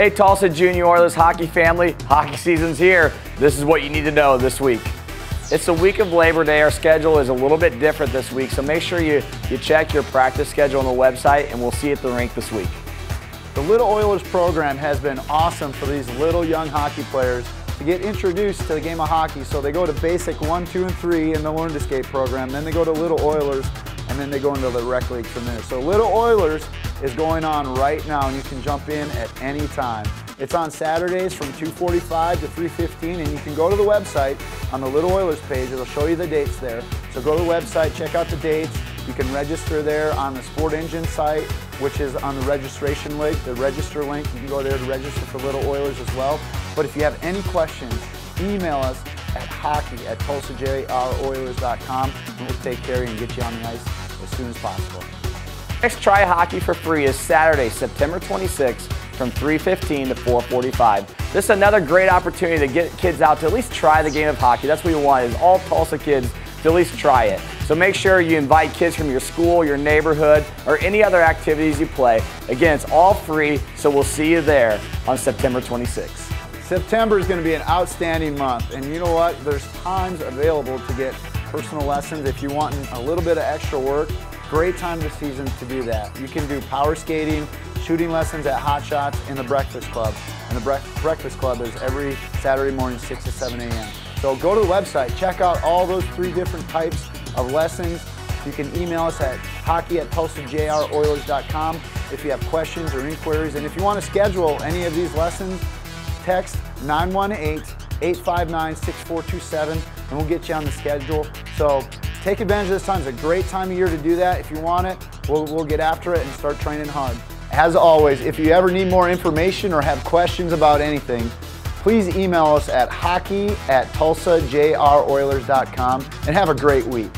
Hey, Tulsa Junior Oilers hockey family, hockey season's here. This is what you need to know this week. It's the week of Labor Day. Our schedule is a little bit different this week, so make sure you, you check your practice schedule on the website, and we'll see you at the rink this week. The Little Oilers program has been awesome for these little young hockey players to get introduced to the game of hockey. So they go to basic one, two, and three in the Learn to Skate program. Then they go to Little Oilers, and then they go into the rec league from there. So Little Oilers is going on right now, and you can jump in at any time. It's on Saturdays from 2.45 to 3.15, and you can go to the website on the Little Oilers page. It'll show you the dates there. So go to the website, check out the dates. You can register there on the Sport Engine site, which is on the registration link, the register link. You can go there to register for Little Oilers as well. But if you have any questions, email us at hockey at tulsajroilers.com, and we'll take care of you and get you on the ice as soon as possible. Next Try Hockey for Free is Saturday, September 26th from 3.15 to 4.45. This is another great opportunity to get kids out to at least try the game of hockey. That's what we want is all Tulsa kids to at least try it. So make sure you invite kids from your school, your neighborhood, or any other activities you play. Again, it's all free, so we'll see you there on September 26th. September is going to be an outstanding month, and you know what? There's times available to get personal lessons if you want a little bit of extra work. Great time this season to do that. You can do power skating, shooting lessons at Hot Shots in the Breakfast Club. And the bre Breakfast Club is every Saturday morning, 6 to 7 a.m. So go to the website, check out all those three different types of lessons. You can email us at hockey at tulsajroilers.com if you have questions or inquiries. And if you want to schedule any of these lessons, text 918-859-6427 and we'll get you on the schedule. So Take advantage of this time. It's a great time of year to do that. If you want it, we'll, we'll get after it and start training hard. As always, if you ever need more information or have questions about anything, please email us at hockey at tulsajroilers.com and have a great week.